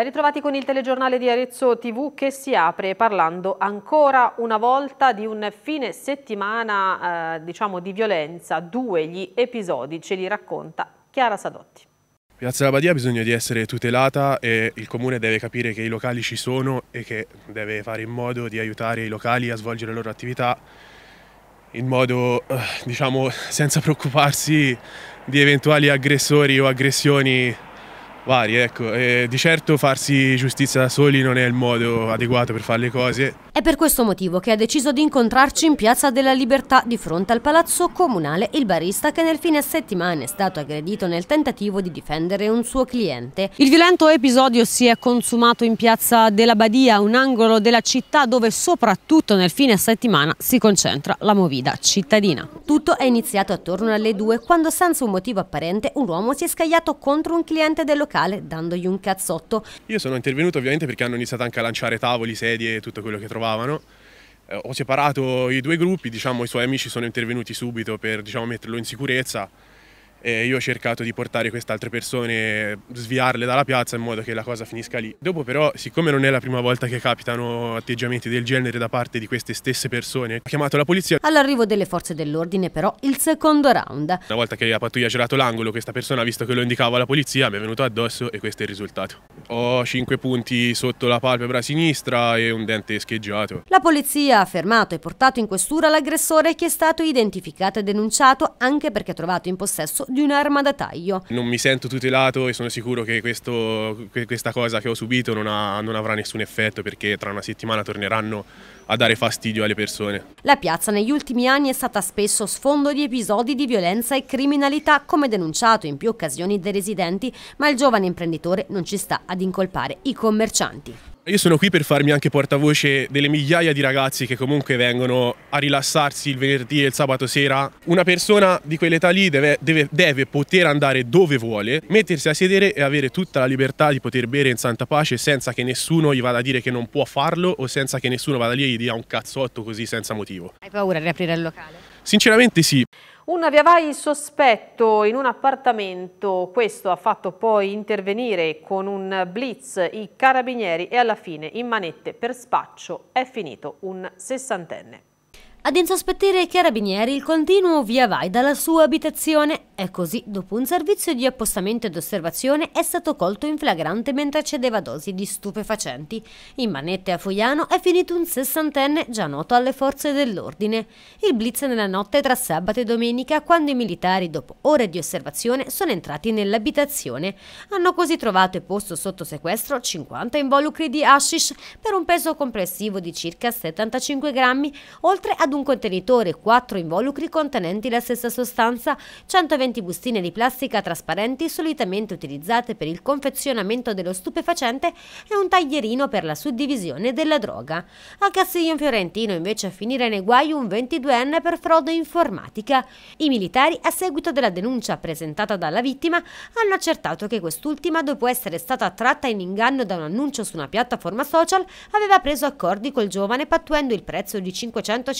Ben ritrovati con il telegiornale di Arezzo TV che si apre parlando ancora una volta di un fine settimana eh, diciamo di violenza. Due gli episodi ce li racconta Chiara Sadotti. Piazza della Badia ha bisogno di essere tutelata e il comune deve capire che i locali ci sono e che deve fare in modo di aiutare i locali a svolgere le loro attività in modo, eh, diciamo, senza preoccuparsi di eventuali aggressori o aggressioni vari, ecco. E di certo farsi giustizia da soli non è il modo adeguato per fare le cose. È per questo motivo che ha deciso di incontrarci in Piazza della Libertà di fronte al Palazzo Comunale il barista che nel fine settimana è stato aggredito nel tentativo di difendere un suo cliente. Il violento episodio si è consumato in Piazza della Badia, un angolo della città dove soprattutto nel fine settimana si concentra la movida cittadina. Tutto è iniziato attorno alle due quando senza un motivo apparente un uomo si è scagliato contro un cliente del locale dandogli un cazzotto. Io sono intervenuto ovviamente perché hanno iniziato anche a lanciare tavoli, sedie e tutto quello che trovavano. Eh, ho separato i due gruppi, diciamo, i suoi amici sono intervenuti subito per diciamo, metterlo in sicurezza e io ho cercato di portare queste altre persone, sviarle dalla piazza in modo che la cosa finisca lì. Dopo però, siccome non è la prima volta che capitano atteggiamenti del genere da parte di queste stesse persone, ho chiamato la polizia. All'arrivo delle forze dell'ordine però il secondo round. Una volta che la pattuglia ha girato l'angolo, questa persona, visto che lo indicava la polizia, mi è venuto addosso e questo è il risultato. Ho 5 punti sotto la palpebra sinistra e un dente scheggiato. La polizia ha fermato e portato in questura l'aggressore che è stato identificato e denunciato anche perché trovato in possesso di un'arma da taglio. Non mi sento tutelato e sono sicuro che questo, questa cosa che ho subito non, ha, non avrà nessun effetto perché tra una settimana torneranno a dare fastidio alle persone. La piazza negli ultimi anni è stata spesso sfondo di episodi di violenza e criminalità come denunciato in più occasioni dai residenti, ma il giovane imprenditore non ci sta ad incolpare i commercianti. Io sono qui per farmi anche portavoce delle migliaia di ragazzi che comunque vengono a rilassarsi il venerdì e il sabato sera. Una persona di quell'età lì deve, deve, deve, poter andare dove vuole, mettersi a sedere e avere tutta la libertà di poter bere in santa pace senza che nessuno gli vada a dire che non può farlo o senza che nessuno vada lì e gli dia un cazzotto così senza motivo. Hai paura di riaprire il locale? Sinceramente sì. Un viavai sospetto in un appartamento, questo ha fatto poi intervenire con un blitz i carabinieri e alla fine in manette per spaccio è finito un sessantenne. Ad insospettire i carabinieri il continuo via vai dalla sua abitazione e così, dopo un servizio di appostamento ed osservazione, è stato colto in flagrante mentre cedeva dosi di stupefacenti. In manette a Foiano è finito un sessantenne già noto alle forze dell'ordine. Il blitz nella notte tra sabato e domenica, quando i militari, dopo ore di osservazione, sono entrati nell'abitazione. Hanno così trovato e posto sotto sequestro 50 involucri di hashish per un peso complessivo di circa 75 grammi, oltre ad un contenitore 4 involucri contenenti la stessa sostanza, 120 120 bustine di plastica trasparenti solitamente utilizzate per il confezionamento dello stupefacente e un taglierino per la suddivisione della droga. A Castiglion Fiorentino invece a finire nei guai un 22enne per frode informatica. I militari, a seguito della denuncia presentata dalla vittima, hanno accertato che quest'ultima, dopo essere stata tratta in inganno da un annuncio su una piattaforma social, aveva preso accordi col giovane pattuendo il prezzo di 550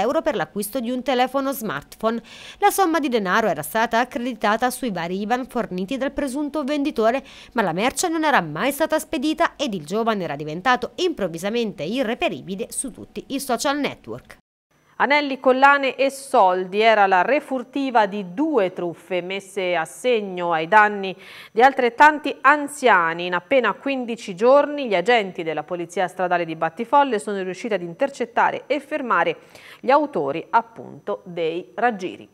euro per l'acquisto di un telefono smartphone. La somma di denaro era stata accreditata sui vari IBAN forniti dal presunto venditore, ma la merce non era mai stata spedita ed il giovane era diventato improvvisamente irreperibile su tutti i social network. Anelli, collane e soldi era la refurtiva di due truffe messe a segno ai danni di altrettanti anziani. In appena 15 giorni gli agenti della Polizia Stradale di Battifolle sono riusciti ad intercettare e fermare gli autori appunto dei raggiri.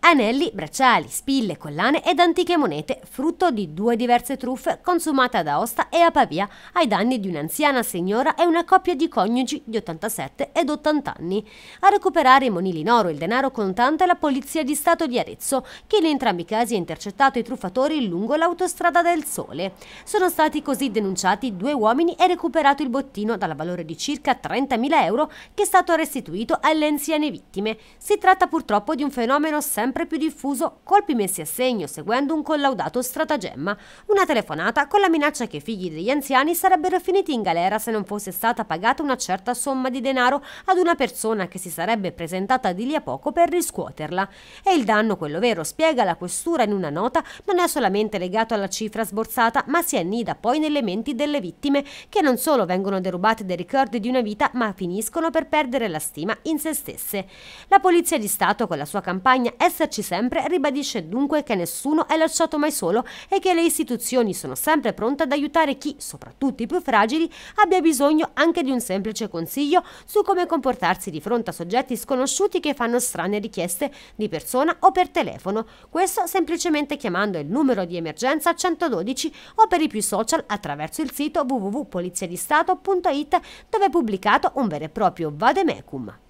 Anelli, bracciali, spille, collane ed antiche monete, frutto di due diverse truffe consumate ad Aosta e a Pavia ai danni di un'anziana signora e una coppia di coniugi di 87 ed 80 anni. A recuperare i monili in oro e il denaro contante la Polizia di Stato di Arezzo, che in entrambi i casi ha intercettato i truffatori lungo l'autostrada del Sole. Sono stati così denunciati due uomini e recuperato il bottino dal valore di circa 30.000 euro che è stato restituito alle anziane vittime. Si tratta purtroppo di un fenomeno sempre sempre più diffuso colpi messi a segno seguendo un collaudato stratagemma, una telefonata con la minaccia che i figli degli anziani sarebbero finiti in galera se non fosse stata pagata una certa somma di denaro ad una persona che si sarebbe presentata di lì a poco per riscuoterla. E il danno, quello vero, spiega la questura in una nota, non è solamente legato alla cifra sborsata, ma si annida poi nelle menti delle vittime che non solo vengono derubate dai ricordi di una vita, ma finiscono per perdere la stima in se stesse. La Polizia di Stato con la sua campagna Esserci sempre ribadisce dunque che nessuno è lasciato mai solo e che le istituzioni sono sempre pronte ad aiutare chi, soprattutto i più fragili, abbia bisogno anche di un semplice consiglio su come comportarsi di fronte a soggetti sconosciuti che fanno strane richieste di persona o per telefono. Questo semplicemente chiamando il numero di emergenza 112 o per i più social attraverso il sito www.poliziadistato.it dove è pubblicato un vero e proprio vademecum.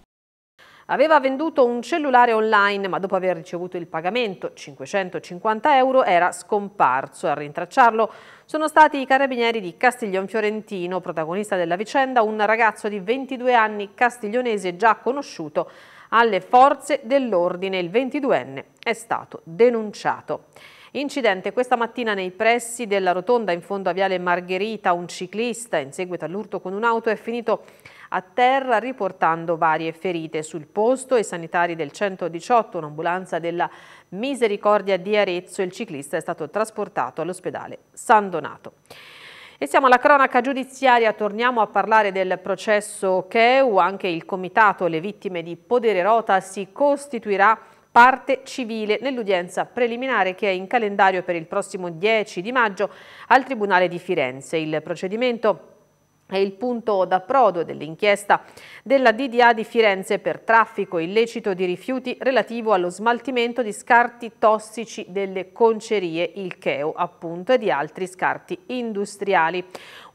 Aveva venduto un cellulare online ma dopo aver ricevuto il pagamento, 550 euro, era scomparso. A rintracciarlo sono stati i carabinieri di Castiglion Fiorentino, protagonista della vicenda, un ragazzo di 22 anni castiglionese già conosciuto alle forze dell'ordine. Il 22enne è stato denunciato. Incidente questa mattina nei pressi della rotonda in fondo a Viale Margherita, un ciclista in seguito all'urto con un'auto è finito a terra riportando varie ferite. Sul posto i sanitari del 118, un'ambulanza della Misericordia di Arezzo, il ciclista è stato trasportato all'ospedale San Donato. E siamo alla cronaca giudiziaria, torniamo a parlare del processo Cheu, anche il comitato Le Vittime di Podererota si costituirà parte civile nell'udienza preliminare che è in calendario per il prossimo 10 di maggio al Tribunale di Firenze. Il procedimento è il punto d'approdo dell'inchiesta della DDA di Firenze per traffico illecito di rifiuti relativo allo smaltimento di scarti tossici delle concerie, il cheo appunto, e di altri scarti industriali.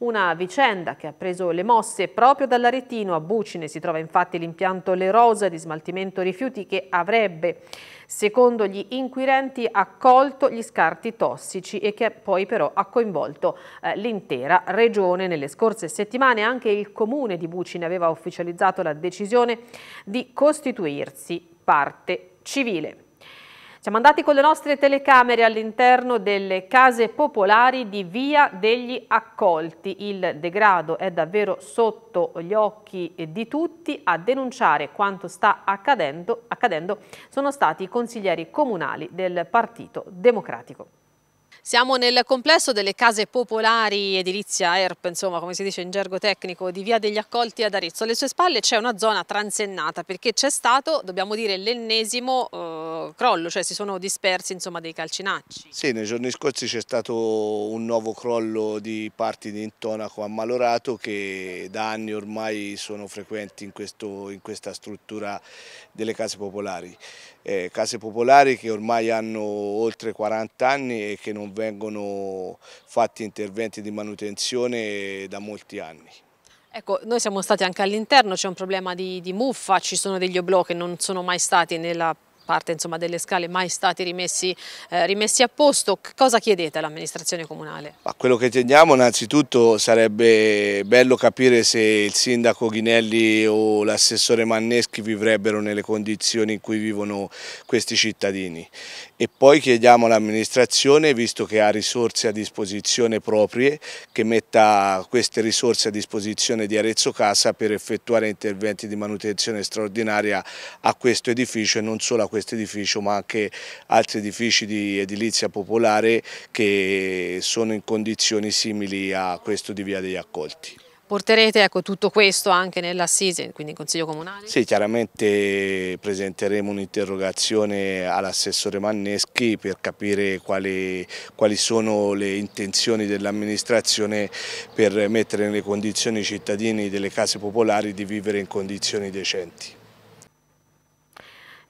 Una vicenda che ha preso le mosse proprio dall'Aretino a Bucine. Si trova infatti l'impianto Le Rosa di smaltimento rifiuti che avrebbe secondo gli inquirenti accolto gli scarti tossici e che poi però ha coinvolto eh, l'intera regione. Nelle scorse settimane anche il comune di Bucine aveva ufficializzato la decisione di costituirsi parte civile. Siamo andati con le nostre telecamere all'interno delle case popolari di Via degli Accolti. Il degrado è davvero sotto gli occhi di tutti. A denunciare quanto sta accadendo, accadendo sono stati i consiglieri comunali del Partito Democratico. Siamo nel complesso delle case popolari edilizia ERP, insomma come si dice in gergo tecnico, di Via degli Accolti ad Arezzo. Alle sue spalle c'è una zona transennata perché c'è stato, dobbiamo dire, l'ennesimo eh, crollo, cioè si sono dispersi insomma, dei calcinacci. Sì, nei giorni scorsi c'è stato un nuovo crollo di parti di intonaco ammalorato che da anni ormai sono frequenti in, questo, in questa struttura delle case popolari. Eh, case popolari che ormai hanno oltre 40 anni e che non vengono fatti interventi di manutenzione da molti anni. Ecco, noi siamo stati anche all'interno, c'è un problema di, di muffa, ci sono degli oblò che non sono mai stati nella parte insomma, delle scale mai stati rimessi, eh, rimessi a posto. Cosa chiedete all'amministrazione comunale? Ma quello che teniamo innanzitutto sarebbe bello capire se il sindaco Ghinelli o l'assessore Manneschi vivrebbero nelle condizioni in cui vivono questi cittadini e poi chiediamo all'amministrazione, visto che ha risorse a disposizione proprie, che metta queste risorse a disposizione di Arezzo Casa per effettuare interventi di manutenzione straordinaria a questo edificio e non solo a questo edificio ma anche altri edifici di edilizia popolare che sono in condizioni simili a questo di Via degli Accolti. Porterete ecco, tutto questo anche nell'assise, quindi in Consiglio Comunale? Sì, chiaramente presenteremo un'interrogazione all'assessore Manneschi per capire quali, quali sono le intenzioni dell'amministrazione per mettere nelle condizioni i cittadini delle case popolari di vivere in condizioni decenti.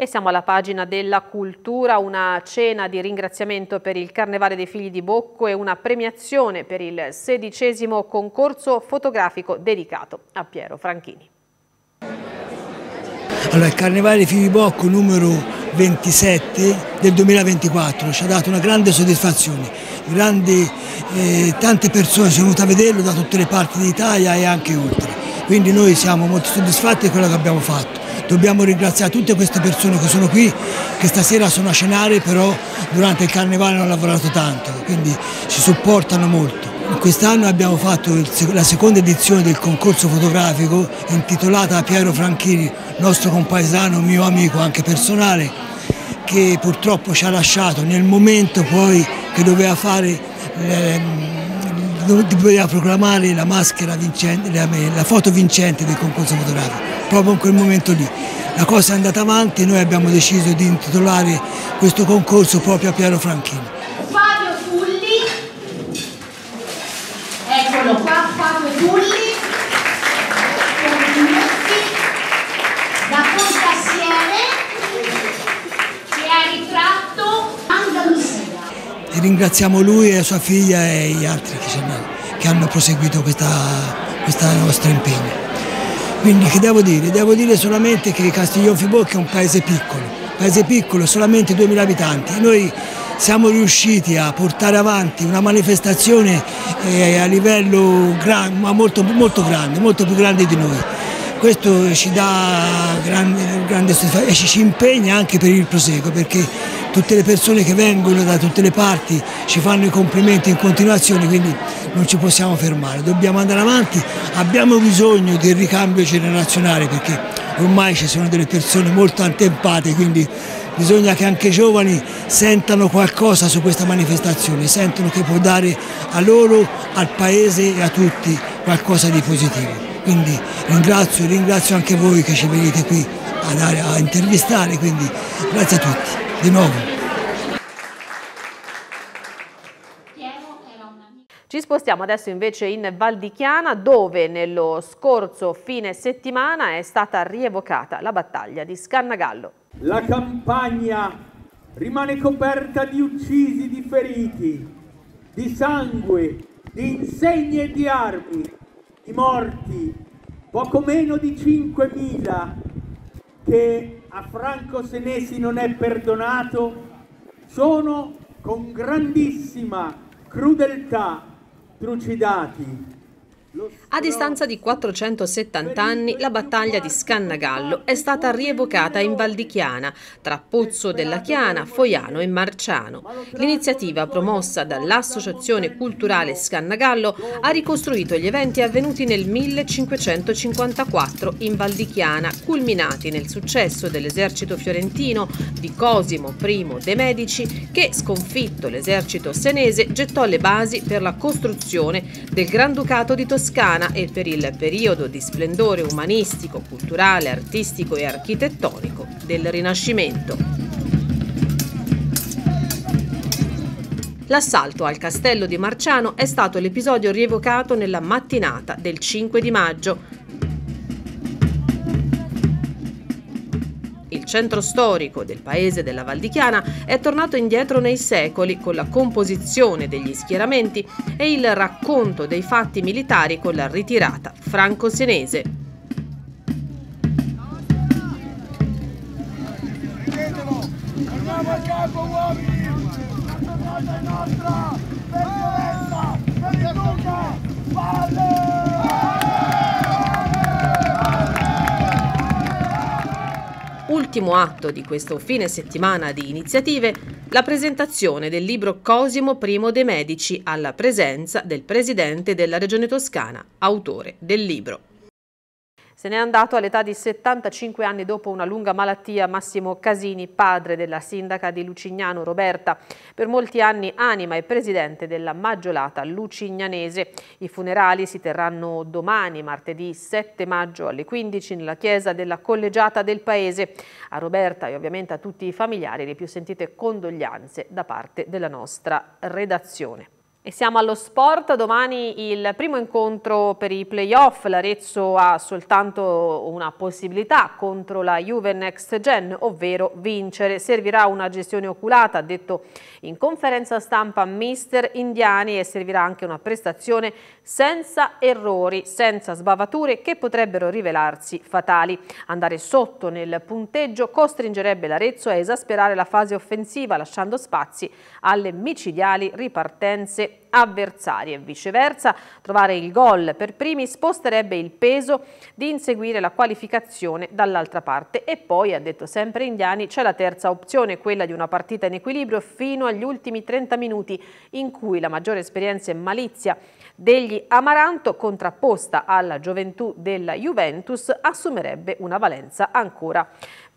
E siamo alla pagina della cultura, una cena di ringraziamento per il Carnevale dei Figli di Bocco e una premiazione per il sedicesimo concorso fotografico dedicato a Piero Franchini. Allora, il Carnevale dei Figli di Bocco numero 27 del 2024 ci ha dato una grande soddisfazione, grandi, eh, tante persone sono venute a vederlo da tutte le parti d'Italia e anche oltre, quindi noi siamo molto soddisfatti di quello che abbiamo fatto dobbiamo ringraziare tutte queste persone che sono qui, che stasera sono a cenare, però durante il carnevale hanno lavorato tanto, quindi ci supportano molto. Quest'anno abbiamo fatto la seconda edizione del concorso fotografico intitolata Piero Franchini, nostro compaesano, mio amico anche personale, che purtroppo ci ha lasciato nel momento poi che doveva fare ehm, doveva proclamare la maschera vincente, la foto vincente del concorso fotografico, proprio in quel momento lì. La cosa è andata avanti e noi abbiamo deciso di intitolare questo concorso proprio a Piero Franchini. Fabio Tulli, eccolo qua, Fabio Tulli, complimenti, da Pontassiere, che ha ritratto Andalusia. E ringraziamo lui e sua figlia e gli altri che, hanno proseguito questa nostra impegno. Quindi che devo dire? Devo dire solamente che Castiglion Fibocca è un paese piccolo, paese piccolo, solamente 2000 abitanti. Noi siamo riusciti a portare avanti una manifestazione eh, a livello gran, ma molto, molto grande, molto più grande di noi. Questo ci dà grande, grande soddisfazione e ci impegna anche per il proseguo perché tutte le persone che vengono da tutte le parti ci fanno i complimenti in continuazione, quindi non ci possiamo fermare, dobbiamo andare avanti, abbiamo bisogno del ricambio generazionale perché ormai ci sono delle persone molto antempate, quindi bisogna che anche i giovani sentano qualcosa su questa manifestazione, sentono che può dare a loro, al paese e a tutti qualcosa di positivo. Quindi ringrazio, ringrazio anche voi che ci venite qui a, a intervistare, quindi grazie a tutti di nuovo. Ci spostiamo adesso invece in Val di Chiana dove nello scorso fine settimana è stata rievocata la battaglia di Scannagallo. La campagna rimane coperta di uccisi, di feriti, di sangue, di insegne e di armi, di morti, poco meno di 5.000 che a Franco Senesi non è perdonato, sono con grandissima crudeltà trucidati A distanza di 470 anni, la battaglia di Scannagallo è stata rievocata in Val di Chiana, tra Pozzo della Chiana, Foiano e Marciano. L'iniziativa promossa dall'Associazione Culturale Scannagallo ha ricostruito gli eventi avvenuti nel 1554 in Val di Chiana, culminati nel successo dell'esercito fiorentino di Cosimo I de' Medici che, sconfitto l'esercito senese, gettò le basi per la costruzione del Granducato di Toscana Toscana e per il periodo di splendore umanistico, culturale, artistico e architettonico del Rinascimento. L'assalto al castello di Marciano è stato l'episodio rievocato nella mattinata del 5 di maggio, centro storico del paese della Valdichiana è tornato indietro nei secoli con la composizione degli schieramenti e il racconto dei fatti militari con la ritirata franco-senese. Andiamo a capo uomini! La nostra! Ultimo atto di questo fine settimana di iniziative, la presentazione del libro Cosimo I de' Medici alla presenza del presidente della Regione Toscana, autore del libro. Se n'è andato all'età di 75 anni dopo una lunga malattia Massimo Casini, padre della sindaca di Lucignano Roberta, per molti anni anima e presidente della maggiolata lucignanese. I funerali si terranno domani, martedì 7 maggio alle 15 nella chiesa della collegiata del paese. A Roberta e ovviamente a tutti i familiari le più sentite condoglianze da parte della nostra redazione. E siamo allo sport, domani il primo incontro per i playoff, l'Arezzo ha soltanto una possibilità contro la Juve Next Gen, ovvero vincere. Servirà una gestione oculata, ha detto in conferenza stampa mister Indiani e servirà anche una prestazione senza errori, senza sbavature che potrebbero rivelarsi fatali. Andare sotto nel punteggio costringerebbe l'Arezzo a esasperare la fase offensiva lasciando spazi alle micidiali ripartenze squadre avversarie. Viceversa, trovare il gol per primi sposterebbe il peso di inseguire la qualificazione dall'altra parte. E poi, ha detto sempre Indiani, c'è la terza opzione, quella di una partita in equilibrio fino agli ultimi 30 minuti, in cui la maggiore esperienza e malizia degli Amaranto, contrapposta alla gioventù della Juventus, assumerebbe una valenza ancora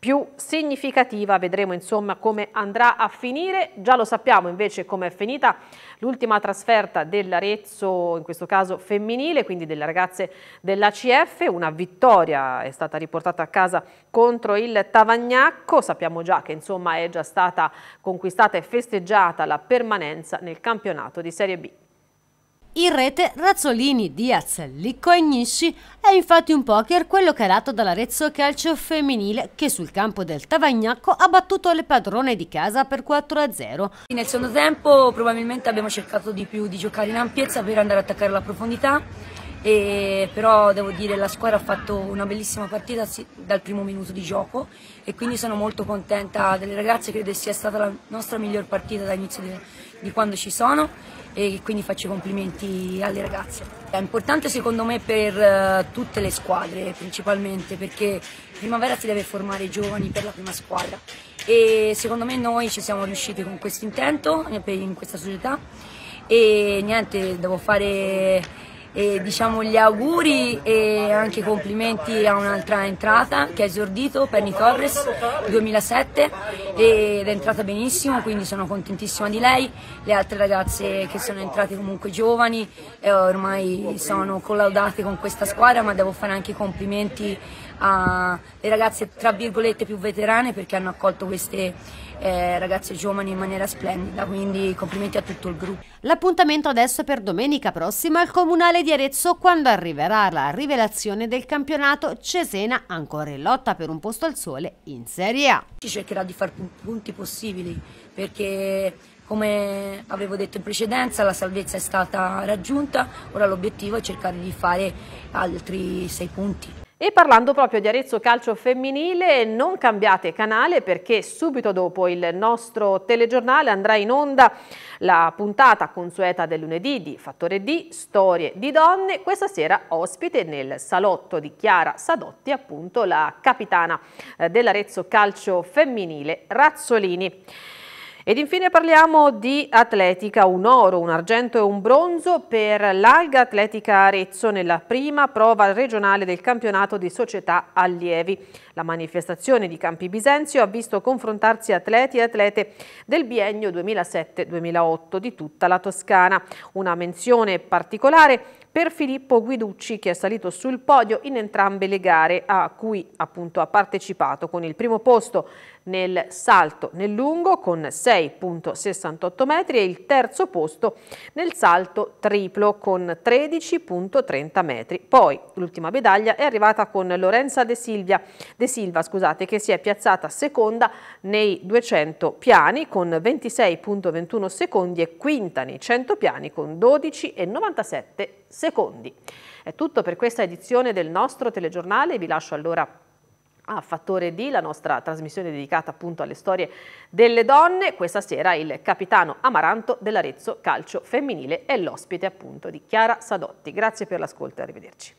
più significativa. Vedremo insomma come andrà a finire. Già lo sappiamo invece come è finita l'ultima trasferta dell'Arezzo, in questo caso femminile, quindi delle ragazze dell'ACF. Una vittoria è stata riportata a casa contro il Tavagnacco. Sappiamo già che insomma è già stata conquistata e festeggiata la permanenza nel campionato di Serie B. In rete Razzolini, Diaz, Licco e Gnisci è infatti un poker quello calato dall'Arezzo Calcio Femminile che sul campo del Tavagnacco ha battuto le padrone di casa per 4-0. Nel secondo tempo probabilmente abbiamo cercato di più di giocare in ampiezza per andare ad attaccare la profondità e però devo dire che la squadra ha fatto una bellissima partita dal primo minuto di gioco e quindi sono molto contenta delle ragazze, credo sia stata la nostra miglior partita dall'inizio di, di quando ci sono e quindi faccio i complimenti alle ragazze. È importante secondo me per uh, tutte le squadre principalmente perché primavera si deve formare i giovani per la prima squadra e secondo me noi ci siamo riusciti con questo intento in questa società e niente, devo fare e diciamo gli auguri e anche complimenti a un'altra entrata che ha esordito, Penny Torres 2007 ed è entrata benissimo quindi sono contentissima di lei, le altre ragazze che sono entrate comunque giovani e ormai sono collaudate con questa squadra ma devo fare anche complimenti alle ragazze tra virgolette più veterane perché hanno accolto queste eh, ragazze giovani in maniera splendida, quindi complimenti a tutto il gruppo. L'appuntamento adesso è per domenica prossima al Comunale di Arezzo quando arriverà la rivelazione del campionato Cesena ancora in lotta per un posto al sole in Serie A. Ci cercherà di fare punti possibili perché come avevo detto in precedenza la salvezza è stata raggiunta, ora l'obiettivo è cercare di fare altri sei punti. E parlando proprio di Arezzo Calcio Femminile, non cambiate canale perché subito dopo il nostro telegiornale andrà in onda la puntata consueta del lunedì di Fattore D, Storie di Donne. Questa sera ospite nel salotto di Chiara Sadotti, appunto la capitana eh, dell'Arezzo Calcio Femminile Razzolini. Ed infine parliamo di atletica, un oro, un argento e un bronzo per l'Alga Atletica Arezzo nella prima prova regionale del campionato di società allievi. La manifestazione di Campi Bisenzio ha visto confrontarsi atleti e atlete del biennio 2007-2008 di tutta la Toscana. Una menzione particolare per Filippo Guiducci che è salito sul podio in entrambe le gare a cui appunto ha partecipato con il primo posto nel salto nel lungo con 6.68 metri e il terzo posto nel salto triplo con 13.30 metri. Poi l'ultima medaglia è arrivata con Lorenza De, Silvia, De Silva scusate, che si è piazzata seconda nei 200 piani con 26.21 secondi e quinta nei 100 piani con 12,97 secondi. È tutto per questa edizione del nostro telegiornale, vi lascio allora a Fattore D, la nostra trasmissione dedicata appunto alle storie delle donne. Questa sera il capitano Amaranto dell'Arezzo Calcio Femminile è l'ospite appunto di Chiara Sadotti. Grazie per l'ascolto e arrivederci.